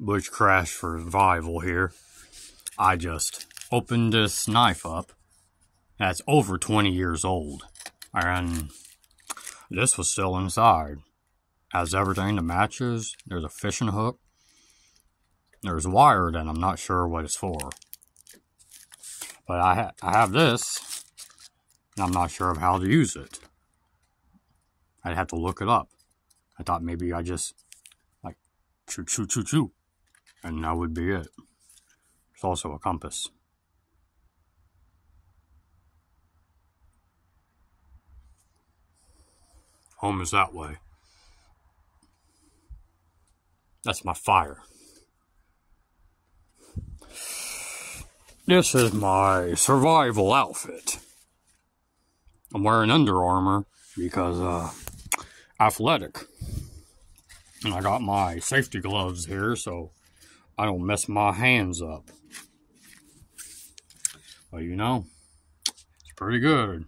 Bushcraft for Survival here. I just opened this knife up. That's over 20 years old. And this was still inside. Has everything, the matches, there's a fishing hook. There's wire that I'm not sure what it's for. But I, ha I have this, and I'm not sure of how to use it. I'd have to look it up. I thought maybe I just, like, choo choo choo choo. And that would be it. There's also a compass. Home is that way. That's my fire. This is my survival outfit. I'm wearing Under Armour because, uh, athletic. And I got my safety gloves here so I don't mess my hands up. But you know, it's pretty good.